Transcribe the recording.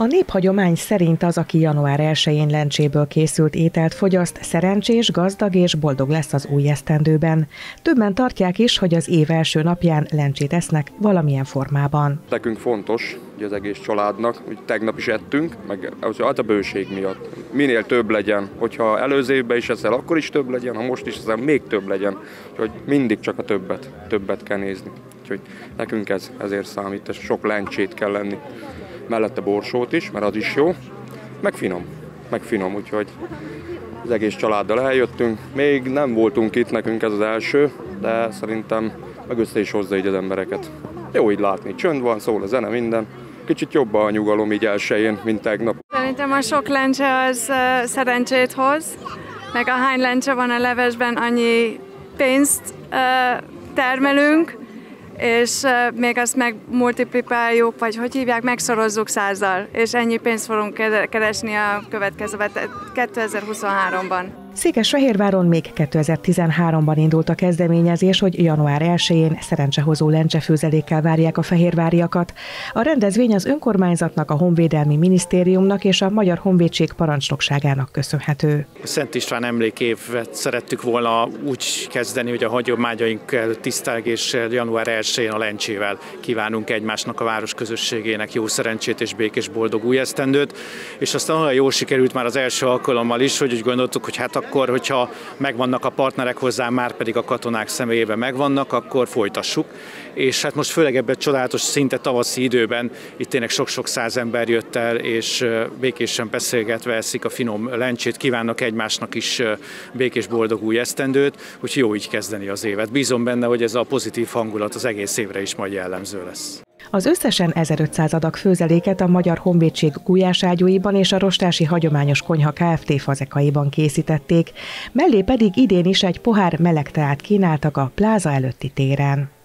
A néphagyomány szerint az, aki január 1-én lencséből készült ételt fogyaszt, szerencsés, gazdag és boldog lesz az új esztendőben. Többen tartják is, hogy az év első napján lencsét esznek valamilyen formában. Nekünk fontos, hogy az egész családnak, hogy tegnap is ettünk, meg az a bőség miatt. Minél több legyen, hogyha előző évben is eszel, akkor is több legyen, ha most is eszel, még több legyen. Úgyhogy mindig csak a többet, többet kell nézni. Úgyhogy nekünk ez ezért számít, és sok lencsét kell lenni mellette borsót is, mert az is jó, meg finom, meg finom, úgyhogy az egész családdal eljöttünk. Még nem voltunk itt, nekünk ez az első, de szerintem meg össze is hozza így az embereket. Jó így látni, csönd van, szól a zene, minden. Kicsit jobb a nyugalom így elsőjén, mint tegnap. Szerintem a sok lencse az uh, szerencsét hoz, meg a hány lencse van a levesben, annyi pénzt uh, termelünk, és még azt meg multiplikáljuk, vagy hogy hívják, megszorozzuk százzal, és ennyi pénzt fogunk keresni a következő 2023-ban. Székesfehérváron még 2013-ban indult a kezdeményezés, hogy január 1-én szerencsehozó lencsefőzelékkel várják a fehérváriakat. A rendezvény az önkormányzatnak, a Honvédelmi Minisztériumnak és a Magyar Honvédség parancsnokságának köszönhető. A Szent István emlékévet szerettük volna úgy kezdeni, hogy a hagyományaink tisztelg és január 1-én a lencsével kívánunk egymásnak a város közösségének jó szerencsét és békés boldog új esztendőt. És aztán olyan jól sikerült már az első alkalommal is, hogy úgy gondoltuk, hogy hát akkor, hogyha megvannak a partnerek hozzá, már pedig a katonák személyében megvannak, akkor folytassuk. És hát most főleg ebben csodálatos szinte tavaszi időben itt tényleg sok-sok száz ember jött el, és békésen beszélgetve eszik a finom lencsét, kívánnak egymásnak is békés boldog új esztendőt, úgyhogy jó így kezdeni az évet. Bízom benne, hogy ez a pozitív hangulat az egész évre is majd jellemző lesz. Az összesen 1500 adag főzeléket a Magyar Honvédség gulyáságyúiban és a Rostási Hagyományos Konyha Kft. fazekaiban készítették, mellé pedig idén is egy pohár meleg teát kínáltak a pláza előtti téren.